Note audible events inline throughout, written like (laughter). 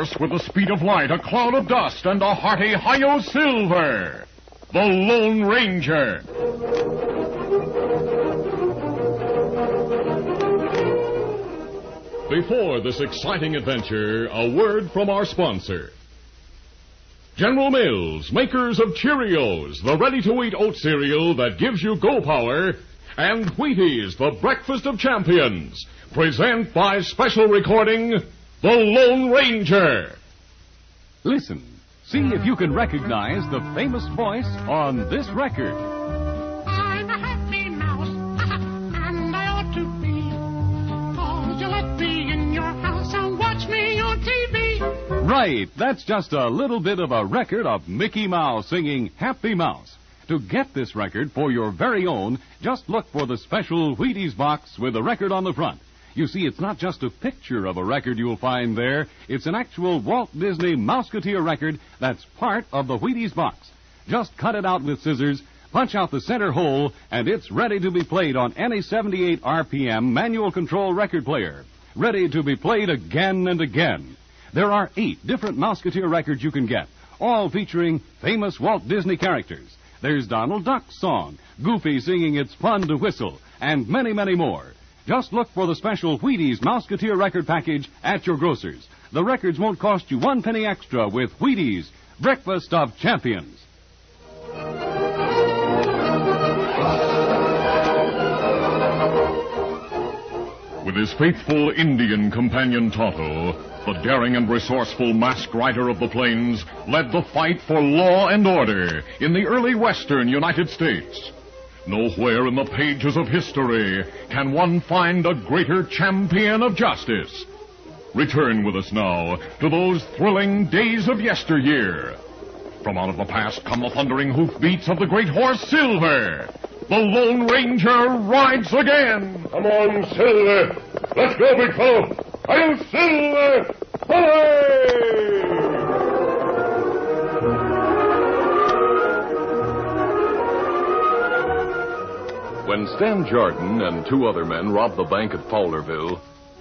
Horse with the speed of light, a cloud of dust, and a hearty Hi-Yo Silver. The Lone Ranger. Before this exciting adventure, a word from our sponsor. General Mills, makers of Cheerios, the ready-to-eat oat cereal that gives you go power, and Wheaties, the breakfast of champions, present by special recording The Lone Ranger. Listen. See if you can recognize the famous voice on this record. I'm a happy mouse, and I ought to be. Cause you let me in your house and watch me on TV. Right, that's just a little bit of a record of Mickey Mouse singing Happy Mouse. To get this record for your very own, just look for the special Wheaties box with the record on the front. You see, it's not just a picture of a record you'll find there. It's an actual Walt Disney Mouseketeer record that's part of the Wheaties box. Just cut it out with scissors, punch out the center hole, and it's ready to be played on any 78 RPM manual control record player. Ready to be played again and again. There are eight different Mouseketeer records you can get, all featuring famous Walt Disney characters. There's Donald Duck's song, Goofy singing It's Fun to Whistle, and many, many more. Just look for the special Wheaties Mouseketeer record package at your grocer's. The records won't cost you one penny extra with Wheaties, Breakfast of Champions. With his faithful Indian companion Tonto, the daring and resourceful masked rider of the plains led the fight for law and order in the early western United States. Nowhere in the pages of history can one find a greater champion of justice. Return with us now to those thrilling days of yesteryear. From out of the past come the thundering hoofbeats of the great horse Silver. The Lone Ranger rides again. Come on, Silver. Let's go, big fellow. Hi-Yo Silver. Away! When Stan Jordan and two other men robbed the bank at Fowlerville,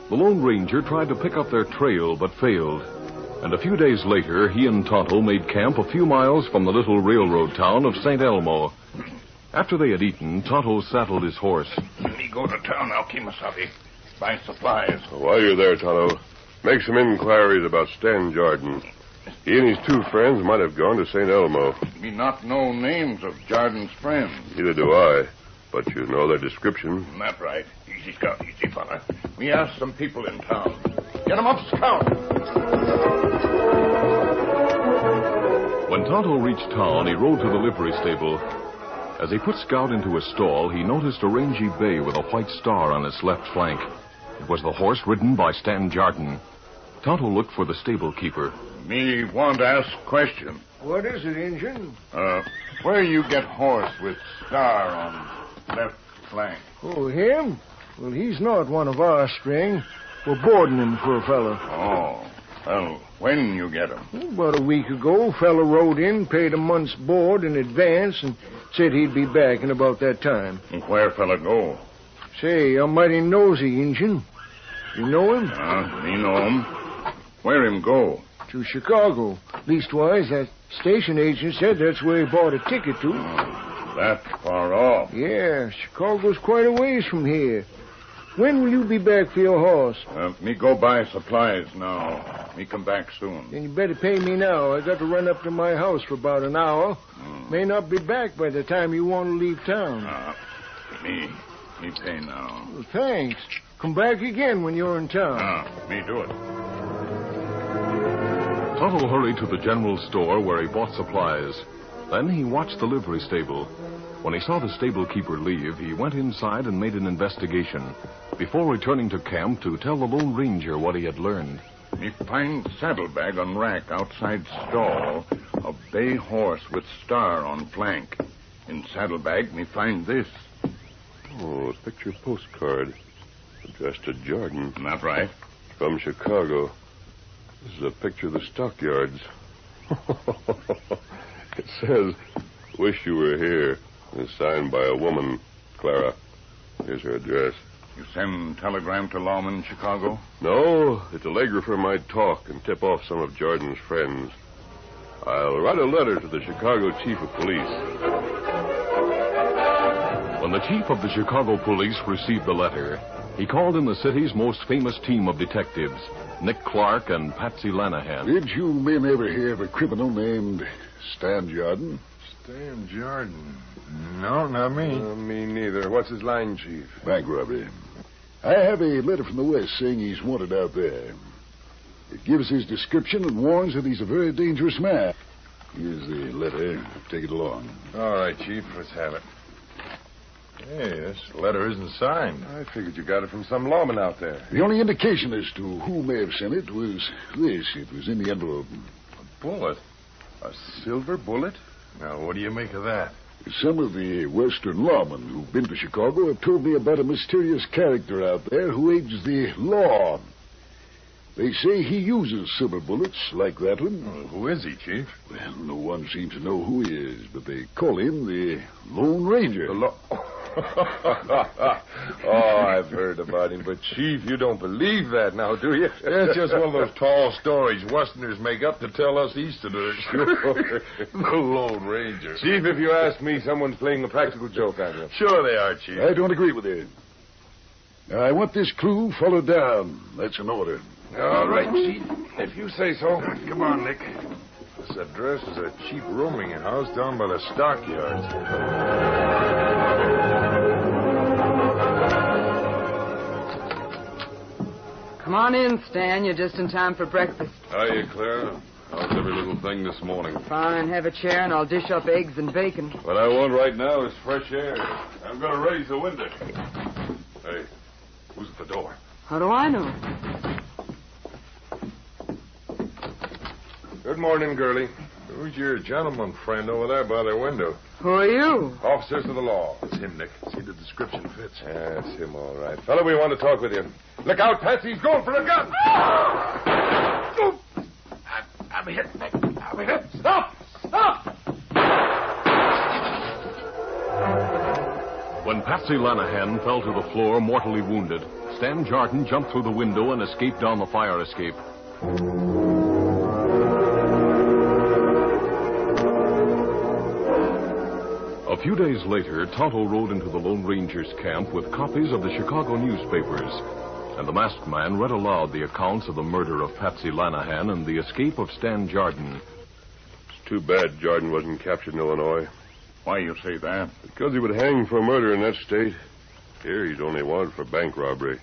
the Lone Ranger tried to pick up their trail but failed. And a few days later, he and Tonto made camp a few miles from the little railroad town of St. Elmo. After they had eaten, Tonto saddled his horse. Me go to town now, Kimasabi. Buy supplies. While you're there, Tonto, make some inquiries about Stan Jordan. He and his two friends might have gone to St. Elmo. Me not know names of Jordan's friends. Neither do I. But you know their description. That right. Easy, Scout. Easy, fella. Me ask some people in town. Get 'em up, Scout. When Tonto reached town, he rode to the livery stable. As he put Scout into his stall, he noticed a rangy bay with a white star on its left flank. It was the horse ridden by Stan Jordan. Tonto looked for the stable keeper. Me want to ask question. What is it, Injun? Uh, where you get horse with star on left flank? Oh, him? Well, he's not one of our string. We're boarding him for a fella. Oh. Well, when you get him? About a week ago, fellow rode in, paid a month's board in advance, and said he'd be back in about that time. Where fella go? Say, I'm mighty nosy, Injun. You know him? Uh, me know him. Where him go? To Chicago. Leastwise, that station agent said that's where he bought a ticket to. That far off. Yeah, Chicago's quite a ways from here. When will you be back for your horse? Uh, me go buy supplies now. Me come back soon. Then you better pay me now. I got to run up to my house for about an hour. May not be back by the time you want to leave town. Uh, me, me pay now. Well, thanks. Come back again when you're in town. Uh, me do it. Tonto hurried to the general store where he bought supplies. Then he watched the livery stable. When he saw the stable keeper leave, he went inside and made an investigation before returning to camp to tell the Lone Ranger what he had learned. Me find saddlebag on rack outside stall. A bay horse with star on flank. In saddlebag, me find this. Oh, it's a picture postcard. Addressed to Jordan. Not right? From Chicago. This is a picture of the stockyards. (laughs) it says, Wish you were here. It's signed by a woman, Clara. Here's her address. You send telegram to lawman Chicago? No, the telegrapher might talk and tip off some of Jordan's friends. I'll write a letter to the Chicago chief of police. When the chief of the Chicago police received the letter, he called in the city's most famous team of detectives, Nick Clark and Patsy Lanahan. Did you men ever hear of a criminal named Stan Jordan? Stan Jordan. No, not me. Uh, me neither. What's his line, Chief? Bank robbery. I have a letter from the West saying he's wanted out there. It gives his description and warns that he's a very dangerous man. Here's the letter. Take it along. All right, Chief. Let's have it. Hey, this letter isn't signed. I figured you got it from some lawman out there. The only indication as to who may have sent it was this. It was in the envelope. A bullet? A silver bullet? Now, what do you make of that? Some of the Western lawmen who've been to Chicago have told me about a mysterious character out there who aids the law. They say he uses silver bullets like that one. Well, who is he, Chief? Well, no one seems to know who he is, but they call him the Lone Ranger. The lo- (laughs) oh, I've heard about him, but Chief, you don't believe that now, do you? (laughs) It's just one of those tall stories Westerners make up to tell us Easterners. (laughs) the Lone Ranger. Chief, if you ask me, someone's playing a practical joke on you. Sure they are, Chief. I don't agree with it. Now, I want this clue followed down. That's an order. All right, Chief. If you say so. Come on, Nick. This address is a cheap rooming house down by the stockyards. Come on in, Stan. You're just in time for breakfast. Hiya, Clara. How's every little thing this morning? Fine. Have a chair, and I'll dish up eggs and bacon. What I want right now is fresh air. I'm going to raise the window. Hey, who's at the door? How do I know? Good morning, girlie. Who's your gentleman friend over there by the window? Who are you? Officers of the law. It's him, Nick. See the description fits. That's him, all right. Fella, we want to talk with you. Look out, Patsy. He's going for a gun. Ah! I'm hit, Nick. I'm hit. Stop! Stop! When Patsy Lanahan fell to the floor mortally wounded, Stan Jordan jumped through the window and escaped down the fire escape. A few days later, Tonto rode into the Lone Ranger's camp with copies of the Chicago newspapers. And the masked man read aloud the accounts of the murder of Patsy Lanahan and the escape of Stan Jordan. It's too bad Jordan wasn't captured in Illinois. Why you say that? Because he would hang for murder in that state. Here, he's only wanted for bank robbery.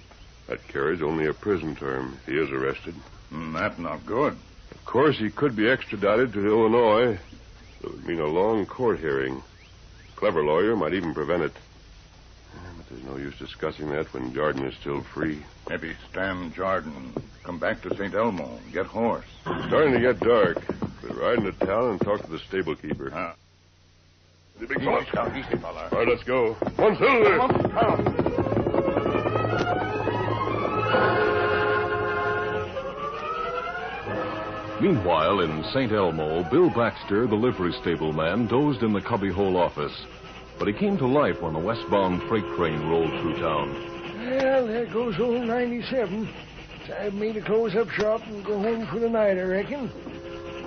That carries only a prison term he is arrested. Mm, that's not good. Of course, he could be extradited to Illinois. It would mean a long court hearing. Clever lawyer might even prevent it. Yeah, But there's no use discussing that when Jordan is still free. Maybe Stan Jordan come back to St. Elmo, get horse. It's starting to get dark. We'll ride into town and talk to the stable keeper. Ah. The big Easy, easy, fella. All right, let's go. One silver. Meanwhile, in St. Elmo, Bill Baxter, the livery stable man, dozed in the cubbyhole office. But he came to life when the westbound freight train rolled through town. Well, there goes old 97. Time for me to close up shop and go home for the night, I reckon.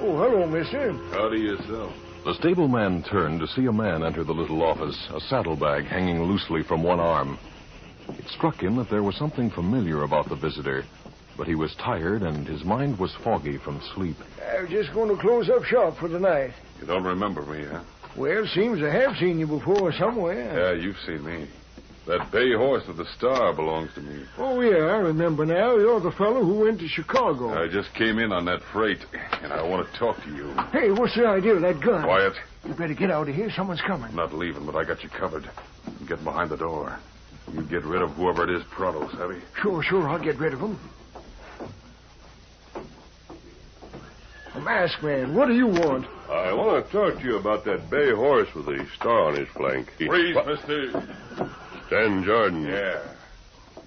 Oh, hello, mister. Howdy yourself. The stableman turned to see a man enter the little office, a saddlebag hanging loosely from one arm. It struck him that there was something familiar about the visitor, but he was tired and his mind was foggy from sleep. I was just going to close up shop for the night. You don't remember me, huh? Well, seems I have seen you before somewhere. Yeah, you've seen me. That bay horse with the star belongs to me. Oh, yeah, I remember now. You're the fellow who went to Chicago. I just came in on that freight, and I want to talk to you. Hey, what's the idea of that gun? Quiet. You better get out of here. Someone's coming. I'm not leaving, but I got you covered. Get behind the door. You get rid of whoever it is pronto, savvy? Sure, sure, I'll get rid of him. Mask man, what do you want? I want to talk to you about that bay horse with the star on his flank. He- Freeze, What? mister. Stan Jordan. Yeah.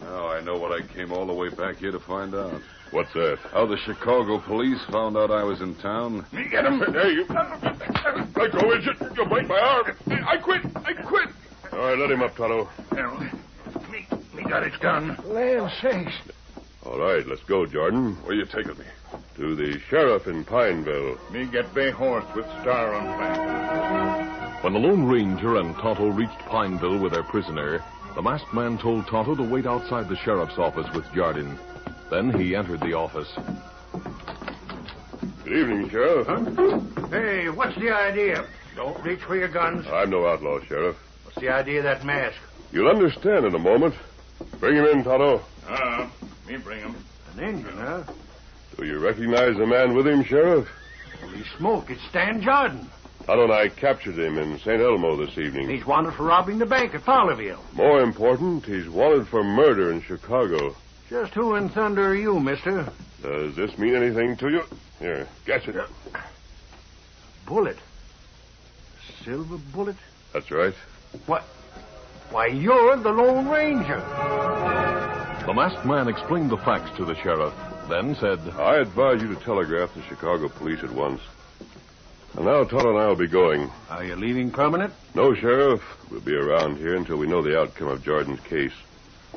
Now I know what I came all the way back here to find out. What's that? How the Chicago police found out I was in town. Me get him. Hey, you. Let go, idiot. You'll break my arm. I quit. I quit. All right, let him up, Tonto. Well, me, me got his gun. Land sakes. All right, let's go, Jordan. Where you taking me? To the sheriff in Pineville. Me get bay horse with star on flank. When the Lone Ranger and Tonto reached Pineville with their prisoner, the masked man told Tonto to wait outside the sheriff's office with Jardine. Then he entered the office. Good evening, Sheriff. Hey, what's the idea? Don't reach for your guns. I'm no outlaw, Sheriff. What's the idea of that mask? You'll understand in a moment. Bring him in, Tonto. Ah, me bring him. An Indian, huh? Do you recognize the man with him, Sheriff? Holy smoke, it's Stan Jordan. Tonto and I captured him in St. Elmo this evening. He's wanted for robbing the bank at Fowlerville. More important, he's wanted for murder in Chicago. Just who in thunder are you, mister? Does this mean anything to you? Here, catch it. Bullet. Silver bullet? That's right. What? Why, you're the Lone Ranger. The masked man explained the facts to the sheriff, then said, I advise you to telegraph the Chicago police at once. And now Tonto and I will be going. Are you leaving permanent? No, Sheriff. We'll be around here until we know the outcome of Jordan's case.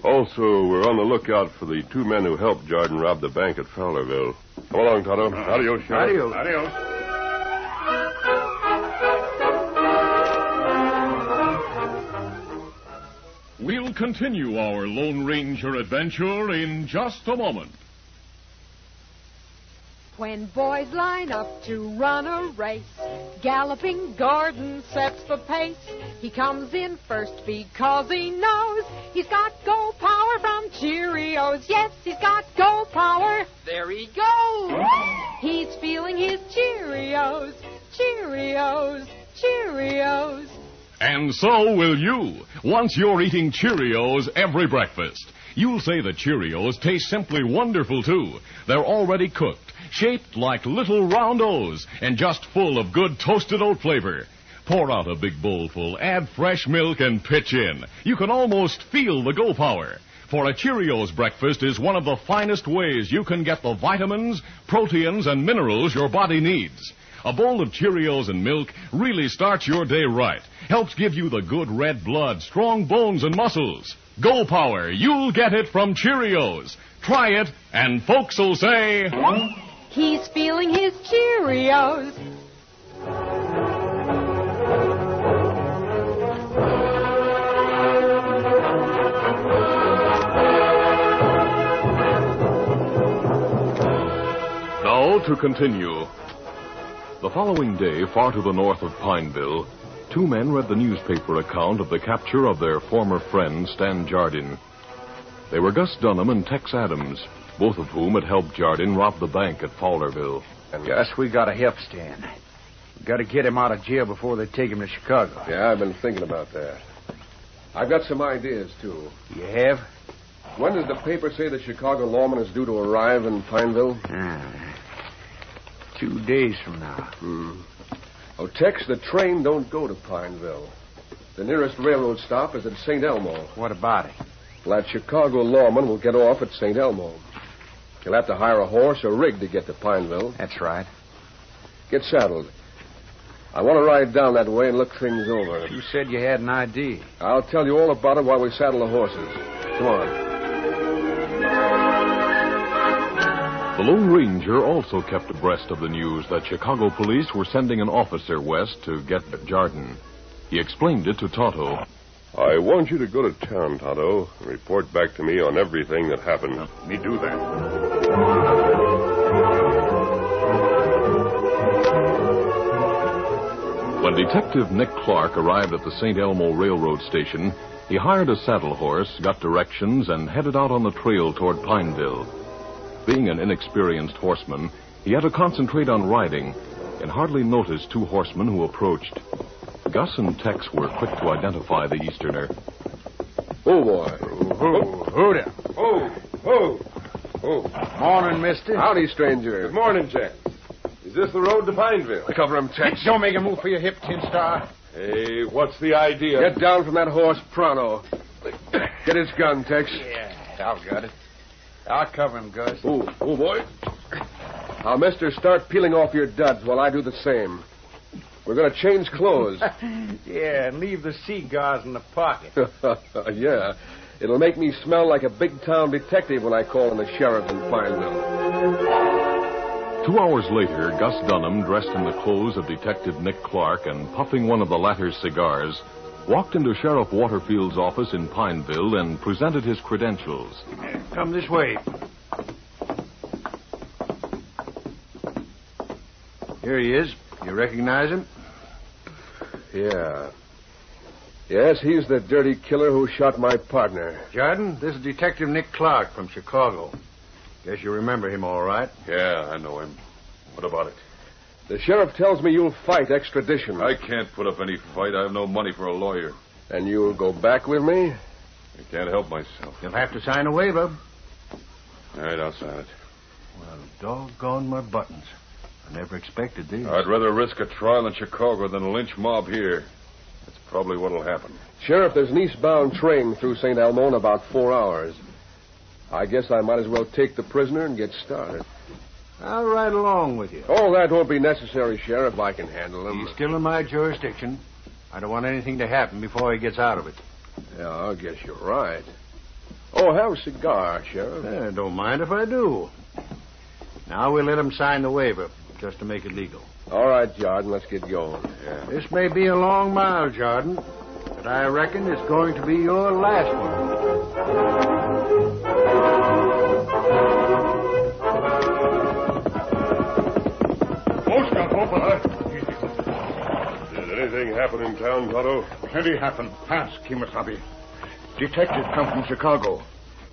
Also, we're on the lookout for the two men who helped Jordan rob the bank at Fowlerville. Come along, Tonto. Adios, Sheriff. Adios. Adios. We'll continue our Lone Ranger adventure in just a moment. When boys line up to run a race, galloping Gordon sets the pace. He comes in first because he knows he's got go power from Cheerios. Yes, he's got go power. There he goes. He's feeling his Cheerios, Cheerios, Cheerios. And so will you, once you're eating Cheerios every breakfast. You'll say the Cheerios taste simply wonderful, too. They're already cooked, shaped like little round O's, and just full of good toasted oat flavor. Pour out a big bowlful, add fresh milk, and pitch in. You can almost feel the go power. For a Cheerios breakfast is one of the finest ways you can get the vitamins, proteins, and minerals your body needs. A bowl of Cheerios and milk really starts your day right. Helps give you the good red blood, strong bones, and muscles. Go Power, you'll get it from Cheerios. Try it, and folks will say, He's feeling his Cheerios. Now to continue. The following day, far to the north of Pineville, two men read the newspaper account of the capture of their former friend, Stan Jardine. They were Gus Dunham and Tex Adams, both of whom had helped Jardine rob the bank at Fowlerville. Gus, we got to help Stan. We got to get him out of jail before they take him to Chicago. Yeah, I've been thinking about that. I've got some ideas, too. You have? When does the paper say the Chicago lawman is due to arrive in Pineville? Ah, two days from now. Hmm. Oh, Tex, the train don't go to Pineville. The nearest railroad stop is at St. Elmo. What about it? Well, that Chicago lawman will get off at St. Elmo. He'll have to hire a horse or rig to get to Pineville. That's right. Get saddled. I want to ride down that way and look things over. You said you had an idea. I'll tell you all about it while we saddle the horses. Come on. The Lone Ranger also kept abreast of the news that Chicago police were sending an officer west to get Jardine. He explained it to Tonto. I want you to go to town, Tonto, and report back to me on everything that happened. Me do that. When Detective Nick Clark arrived at the St. Elmo Railroad Station, he hired a saddle horse, got directions, and headed out on the trail toward Pineville. Being an inexperienced horseman, he had to concentrate on riding and hardly noticed two horsemen who approached. Gus and Tex were quick to identify the Easterner. Oh, boy. Who? Who there? Oh, oh, oh. Morning, mister. Howdy, stranger. Good morning, Jack. Is this the road to Pineville? Cover him, Tex. Don't make a move for your hip, Tin Star. Hey, what's the idea? Get down from that horse pronto. (coughs) Get his gun, Tex. Yeah, I've got it. I'll cover him, Gus. Oh, oh, boy. Now, mister, start peeling off your duds while I do the same. We're going to change clothes. (laughs) yeah, and leave the cigars in the pocket. (laughs) yeah. It'll make me smell like a big town detective when I call on the sheriff in Pineville. Two hours later, Gus Dunham, dressed in the clothes of Detective Nick Clark and puffing one of the latter's cigars, walked into Sheriff Waterfield's office in Pineville and presented his credentials. Come this way. Here he is. You recognize him? Yeah. Yes, he's the dirty killer who shot my partner. Jordan, this is Detective Nick Clark from Chicago. Guess you remember him all right. Yeah, I know him. What about it? The sheriff tells me you'll fight extradition. I can't put up any fight. I have no money for a lawyer. And you'll go back with me? I can't help myself. You'll have to sign a waiver. All right, I'll sign it. Well, doggone my buttons. I never expected this. I'd rather risk a trial in Chicago than a lynch mob here. That's probably what'll happen. Sheriff, there's an eastbound train through St. Elmo in about four hours. I guess I might as well take the prisoner and get started. I'll ride along with you. Oh, that won't be necessary, Sheriff. I can handle him. He's still in my jurisdiction. I don't want anything to happen before he gets out of it. Yeah, I guess you're right. Oh, have a cigar, Sheriff. Eh, don't mind if I do. Now we'll let him sign the waiver, just to make it legal. All right, Jordan, let's get going. Yeah. This may be a long mile, Jordan, but I reckon it's going to be your last one. Did anything happen in town, Tonto? Plenty happen. Ask Kimasabi. Detective come from Chicago.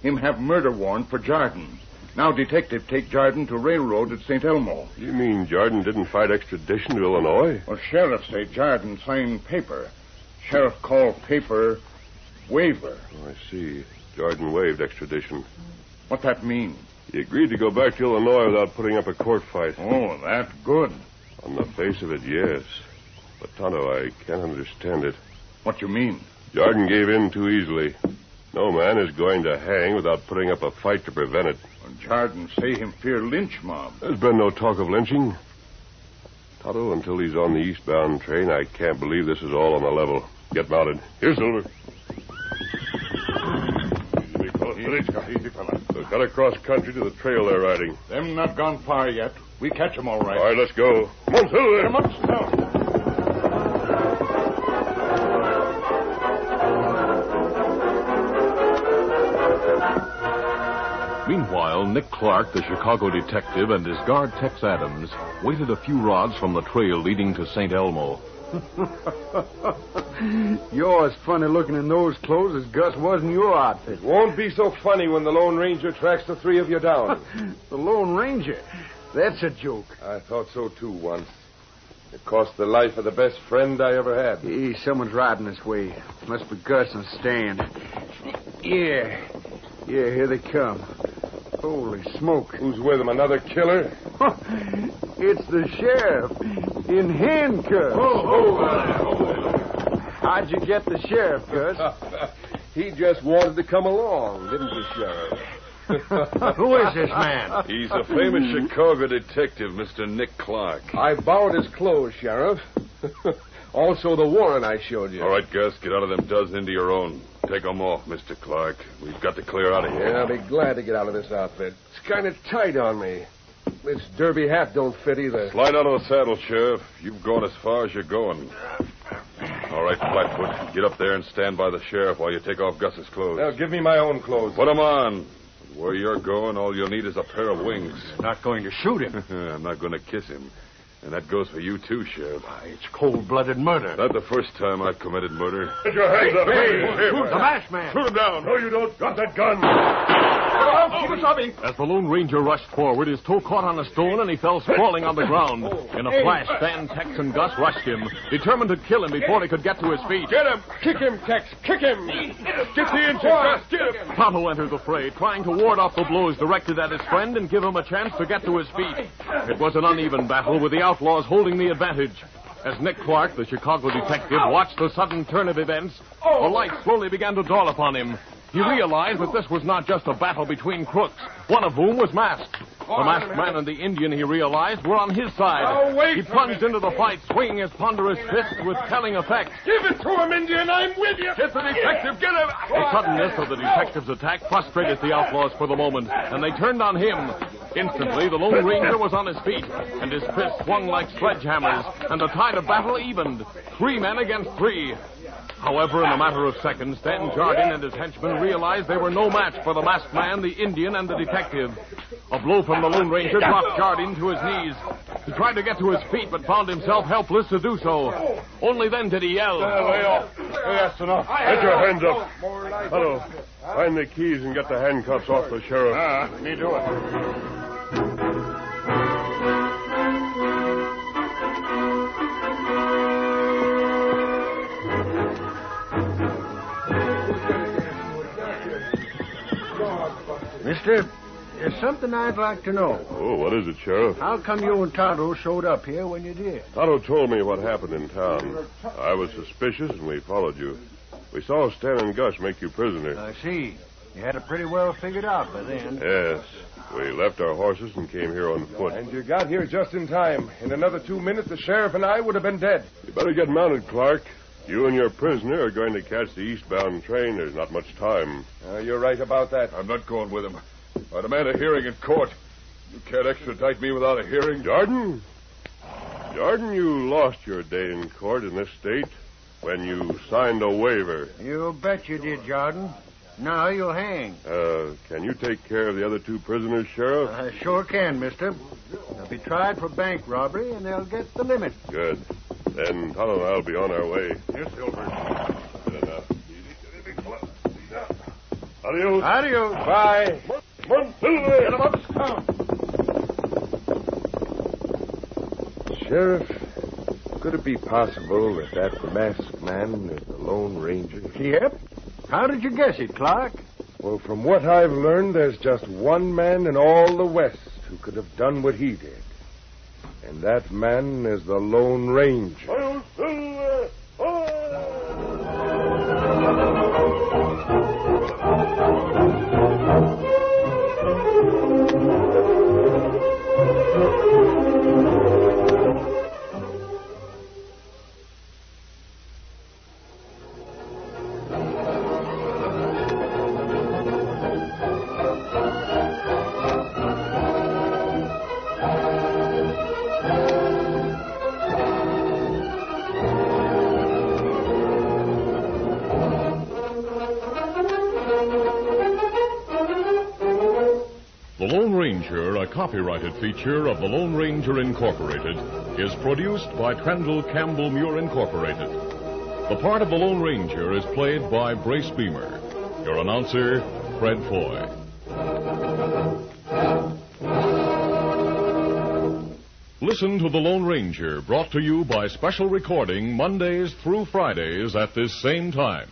Him have murder warrant for Jordan. Now detective take Jordan to railroad at St. Elmo. You mean Jordan didn't fight extradition to Illinois? Well, sheriff say Jordan signed paper. Sheriff call paper waiver. Oh, I see. Jordan waived extradition. What that mean? He agreed to go back to Illinois without putting up a court fight. Oh, that good. On the face of it, yes. But, Tonto, I can't understand it. What you mean? Jordan gave in too easily. No man is going to hang without putting up a fight to prevent it. Well, Jordan say him fear lynch mob. There's been no talk of lynching. Tonto, until he's on the eastbound train, I can't believe this is all on the level. Get mounted. Here, Silver. Easy, big fella. Easy, easy, fella. We'll cut across country to the trail they're riding. Them not gone far yet. We catch 'em all right. All right, let's go. Come on, Silver. Come on, now. Meanwhile, Nick Clark, the Chicago detective, and his guard Tex Adams waited a few rods from the trail leading to St. Elmo. (laughs) You're as funny looking in those clothes as Gus was in your outfit. Won't be so funny when the Lone Ranger tracks the three of you down. (laughs) the Lone Ranger. That's a joke. I thought so too once. It cost the life of the best friend I ever had. Hey, someone's riding this way. Must be Gus and Stan. Yeah. Yeah, here they come. Holy smoke. Who's with him? Another killer? (laughs) it's the sheriff in handcuffs. Uh, How'd you get the sheriff, Gus? (laughs) he just wanted to come along, didn't you, Sheriff? (laughs) Who is this man? He's a famous Chicago detective, Mr. Nick Clark. I borrowed his clothes, Sheriff. also the warrant I showed you. All right, Gus, get out of them dozen into your own. Take 'em off, Mr. Clark. We've got to clear out of here. Yeah, I'll be glad to get out of this outfit. It's kind of tight on me. This derby hat don't fit either. Slide out of the saddle, Sheriff. You've gone as far as you're going. All right, Flatfoot, get up there and stand by the sheriff while you take off Gus's clothes. Now, give me my own clothes. Put 'em on. Where you're going, all you'll need is a pair of wings. Not going to shoot him. (laughs) I'm not going to kiss him. And that goes for you, too, Sheriff. It's cold-blooded murder. Not the first time I've committed murder. Put your hands up. Hey, Hey, shoot the masked man. Shoot him down. No, you don't. Drop that gun. As the Lone Ranger rushed forward, his toe caught on a stone and he fell sprawling on the ground. Oh. In a flash, Stan, Tex, and Gus rushed him, determined to kill him before he could get to his feet. Get him. Kick him, Tex. Kick him. Get the Injun, Gus. Get him. Tonto entered the fray, trying to ward off the blows directed at his friend and give him a chance to get to his feet. It was an uneven battle, with the outlaws holding the advantage. As Nick Clark, the Chicago detective, watched the sudden turn of events, a oh. light slowly began to dawn upon him. He realized that this was not just a battle between crooks, one of whom was masked. The masked man and the Indian, he realized, were on his side. He plunged into the fight, swinging his ponderous fist with telling effect. Give it to him, Indian. I'm with you. Get the detective! Get him! The suddenness of the detective's attack frustrated the outlaws for the moment, and they turned on him. Instantly, the Lone Ranger was on his feet, and his fists swung like sledgehammers, and the tide of battle evened. Three men against three. However, in a matter of seconds, Stanton Jardine and his henchmen realized they were no match for the masked man, the Indian, and the detective. A blow from the Lone Ranger dropped Jardine to his knees. He tried to get to his feet, but found himself helpless to do so. Only then did he yell. lay off. That's enough. Get your hands up. Hello. Find the keys and get the handcuffs off the sheriff. Ah, me do it. Mister, there's something I'd like to know. Oh, what is it, Sheriff? How come you and Tonto showed up here when you did? Tonto told me what happened in town. I was suspicious, and we followed you. We saw Stan and Gus make you prisoner. I see. You had it pretty well figured out by then. Yes. We left our horses and came here on foot. And you got here just in time. In another two minutes, the sheriff and I would have been dead. You better get mounted, Clark. You and your prisoner are going to catch the eastbound train. There's not much time. Uh, you're right about that. I'm not going with him. I demand a hearing in court. You can't extradite me without a hearing. Jordan? Jordan, you lost your day in court in this state when you signed a waiver. You bet you did, Jordan. Now you'll hang. Uh, can you take care of the other two prisoners, Sheriff? I sure can, mister. They'll be tried for bank robbery, and they'll get the limit. Good. Then Tonto and I'll be on our way. Here, Silver. Good enough. Adios. Adios. Bye. Come on, Silver. Get 'em up, Scout. Sheriff, could it be possible that that masked man is the Lone Ranger? Yep. How did you guess it, Clark? Well, from what I've learned, there's just one man in all the West who could have done what he did. And that man is the Lone Ranger. A copyrighted feature of the Lone Ranger Incorporated, is produced by Trendle Campbell Muir Incorporated. The part of the Lone Ranger is played by Brace Beemer. Your announcer, Fred Foy. Listen to The Lone Ranger, brought to you by special recording Mondays through Fridays at this same time.